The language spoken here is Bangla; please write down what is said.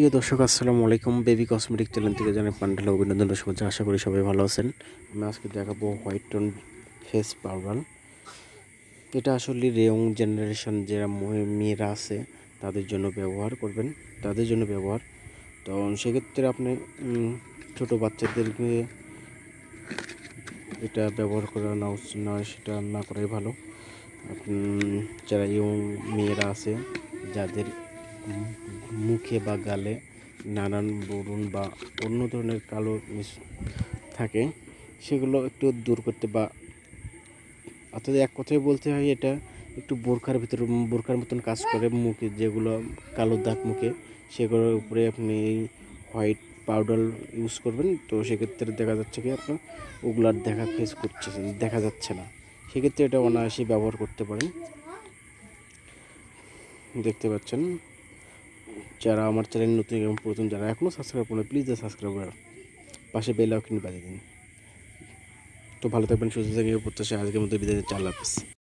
প্রিয় দর্শক, আসসালামু আলাইকুম। বেবি কসমেটিক চ্যানেল থেকে জানাই পান্ডাল অভিনন্দন। শুভেচ্ছা আশা করি সবাই ভালো আছেন। আমি আজকে দেখাবো হোয়াইট টোন ফেস পাউডার এটা আসলে রেয়ং জেনারেশন যারা মেয়েরা আছে, তাদের জন্য ব্যবহার করবেন। তাদের জন্য ব্যবহার। তো সেক্ষেত্রে আপনি ছোট বাচ্চাদেরকে এটা ব্যবহার করা না উচিত নয়, সেটা না করাই ভালো। যারা ইয়ং মেয়েরা আছে, যাদের মুখে বা গালে নানান বরুণ বা অন্য ধরনের কালো মিশ- থাকে, সেগুলো একটু দূর করতে বা অর্থাৎ এক কথায় বলতে হয় এটা একটু বোরখার ভিতরে, বোরখার মতন কাজ করে মুখে, যেগুলো কালো দাগ মুখে, সেগুলোর উপরে আপনি হোয়াইট পাউডার ইউজ করবেন। তো সেক্ষেত্রে দেখা যাচ্ছে কি আপনার ওগুলার দেখা ফেস করছে, দেখা যাচ্ছে না। সেক্ষেত্রে এটা অনায়াসেই ব্যবহার করতে পারেন। দেখতে পাচ্ছেন? যারা আমার চ্যানেল নতুন এবং প্রথম যারা এখনও সাবস্ক্রাইব করেন প্লিজ সাবস্ক্রাইব করেন পাশে বেল আইকন বাজিয়ে দিন। তো ভালো থাকবেন, সুস্থ থাকবেন প্রত্যাশা আজকের মধ্যে বিদায় চাল হাফিজ।